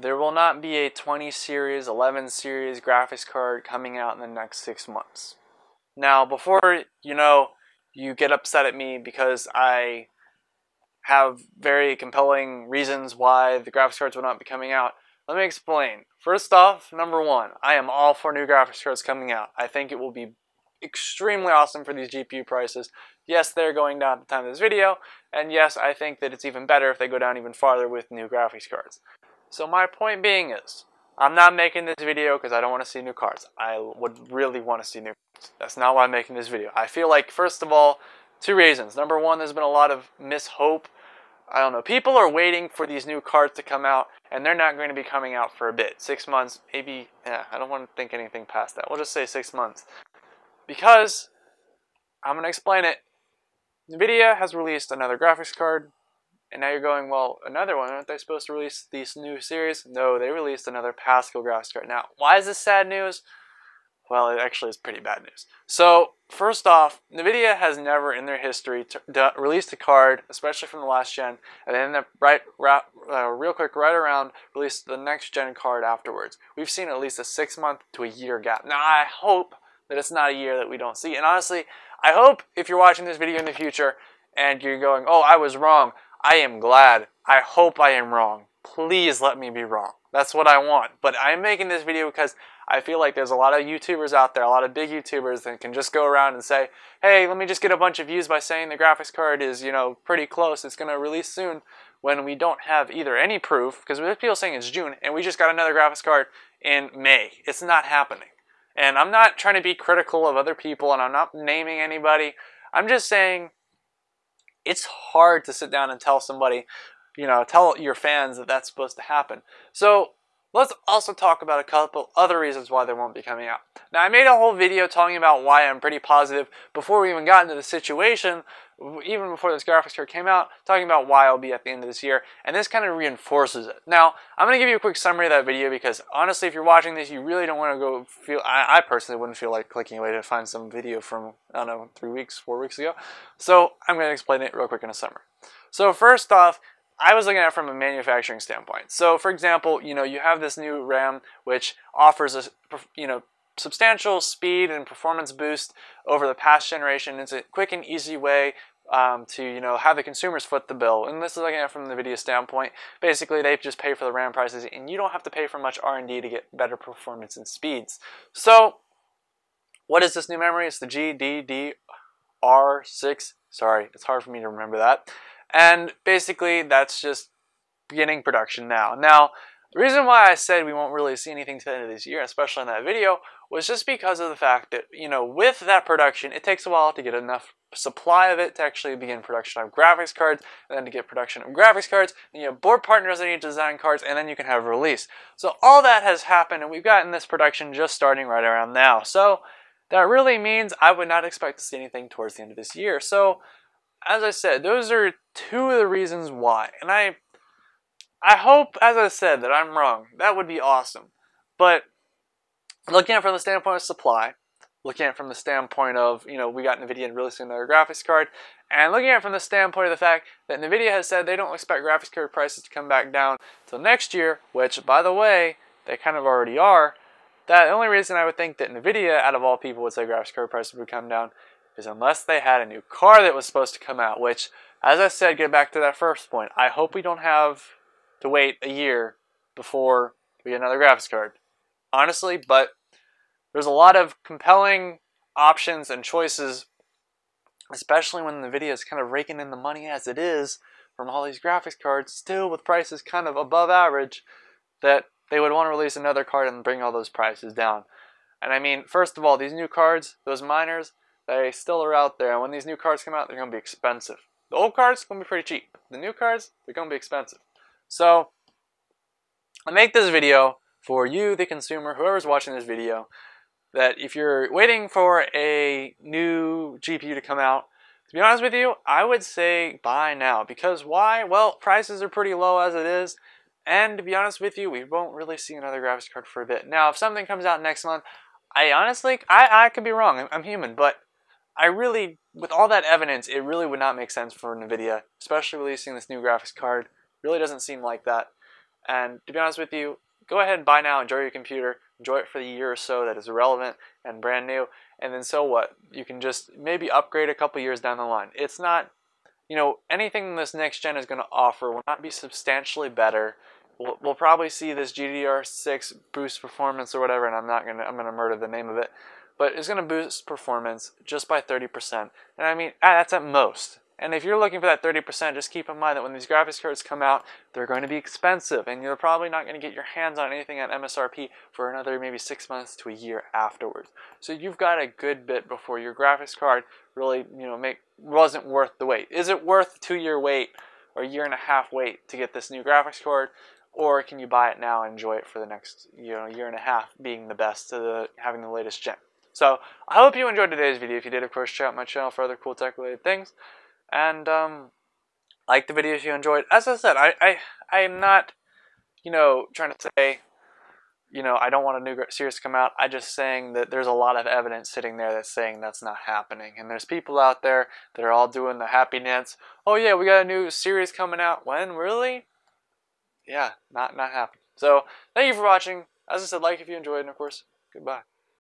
there will not be a 20 series, 11 series graphics card coming out in the next six months. Now, before you know, you get upset at me because I have very compelling reasons why the graphics cards will not be coming out. Let me explain. First off, number one, I am all for new graphics cards coming out. I think it will be extremely awesome for these GPU prices. Yes, they're going down at the time of this video, and yes, I think that it's even better if they go down even farther with new graphics cards. So my point being is, I'm not making this video because I don't want to see new cards. I would really want to see new cards. That's not why I'm making this video. I feel like, first of all, two reasons. Number one, there's been a lot of mishope. I don't know. People are waiting for these new cards to come out, and they're not going to be coming out for a bit. Six months, maybe. Yeah, I don't want to think anything past that. We'll just say six months. Because, I'm going to explain it. NVIDIA has released another graphics card, and now you're going, well, another one. Aren't they supposed to release these new series? No, they released another Pascal graphics card. Now, why is this sad news? Well, it actually is pretty bad news. So, first off, NVIDIA has never in their history released a card, especially from the last gen, and then right, right uh, real quick, right around, released the next gen card afterwards. We've seen at least a six month to a year gap. Now, I hope that it's not a year that we don't see. And honestly, I hope if you're watching this video in the future and you're going, oh, I was wrong, I am glad. I hope I am wrong. Please let me be wrong. That's what I want. But I'm making this video because I feel like there's a lot of YouTubers out there, a lot of big YouTubers that can just go around and say, hey, let me just get a bunch of views by saying the graphics card is, you know, pretty close. It's going to release soon when we don't have either any proof, because we have people saying it's June, and we just got another graphics card in May. It's not happening. And I'm not trying to be critical of other people and I'm not naming anybody. I'm just saying it's hard to sit down and tell somebody, you know, tell your fans that that's supposed to happen. So let's also talk about a couple other reasons why they won't be coming out. Now, I made a whole video talking about why I'm pretty positive before we even got into the situation even before this graphics card came out, talking about why I'll be at the end of this year, and this kind of reinforces it. Now, I'm going to give you a quick summary of that video because honestly, if you're watching this, you really don't want to go feel, I, I, personally wouldn't feel like clicking away to find some video from, I don't know, three weeks, four weeks ago. So I'm going to explain it real quick in a summary. So first off, I was looking at it from a manufacturing standpoint. So for example, you know, you have this new RAM which offers a, you know, substantial speed and performance boost over the past generation. It's a quick and easy way um, to you know have the consumers foot the bill. And this is looking at from the video standpoint. Basically, they just pay for the RAM prices, and you don't have to pay for much R&D to get better performance and speeds. So, what is this new memory? It's the GDDR6. Sorry, it's hard for me to remember that. And basically, that's just beginning production now. Now, the reason why I said we won't really see anything to the end of this year, especially in that video, was just because of the fact that, you know, with that production, it takes a while to get enough supply of it to actually begin production of graphics cards, and then to get production of graphics cards, and you have board partners that need to design cards, and then you can have release. So all that has happened, and we've gotten this production just starting right around now. So that really means I would not expect to see anything towards the end of this year. So as I said, those are two of the reasons why. And I I hope, as I said, that I'm wrong. That would be awesome. But looking at it from the standpoint of supply, looking at it from the standpoint of, you know, we got NVIDIA and releasing another graphics card, and looking at it from the standpoint of the fact that NVIDIA has said they don't expect graphics card prices to come back down until next year, which, by the way, they kind of already are, that the only reason I would think that NVIDIA, out of all people, would say graphics card prices would come down is unless they had a new car that was supposed to come out, which, as I said, get back to that first point, I hope we don't have to wait a year before we get another graphics card. Honestly, but there's a lot of compelling options and choices, especially when NVIDIA is kind of raking in the money as it is from all these graphics cards, still with prices kind of above average, that they would want to release another card and bring all those prices down. And I mean, first of all, these new cards, those miners, they still are out there. And when these new cards come out, they're going to be expensive. The old cards going to be pretty cheap. The new cards, they're going to be expensive. So, I make this video for you, the consumer, whoever's watching this video, that if you're waiting for a new GPU to come out, to be honest with you, I would say buy now. Because why? Well, prices are pretty low as it is. And to be honest with you, we won't really see another graphics card for a bit. Now, if something comes out next month, I honestly, I, I could be wrong. I'm, I'm human, but I really, with all that evidence, it really would not make sense for NVIDIA, especially releasing this new graphics card. Really doesn't seem like that. And to be honest with you, go ahead and buy now, enjoy your computer, enjoy it for the year or so that is relevant and brand new, and then so what? You can just maybe upgrade a couple years down the line. It's not, you know, anything this next gen is going to offer will not be substantially better. We'll, we'll probably see this GDDR6 boost performance or whatever, and I'm not gonna I'm gonna murder the name of it, but it's gonna boost performance just by 30%. And I mean, that's at most. And if you're looking for that 30%, just keep in mind that when these graphics cards come out, they're going to be expensive, and you're probably not going to get your hands on anything at MSRP for another maybe six months to a year afterwards. So you've got a good bit before your graphics card really, you know, make wasn't worth the wait. Is it worth two-year wait or year and a half wait to get this new graphics card? Or can you buy it now and enjoy it for the next you know year and a half, being the best to the having the latest gen? So I hope you enjoyed today's video. If you did, of course, check out my channel for other cool tech-related things. And um, like the video if you enjoyed. As I said, I, I, I am not, you know, trying to say, you know, I don't want a new series to come out. I'm just saying that there's a lot of evidence sitting there that's saying that's not happening. And there's people out there that are all doing the happy dance. Oh yeah, we got a new series coming out. When? Really? Yeah, not not happening. So thank you for watching. As I said, like if you enjoyed, and of course, goodbye.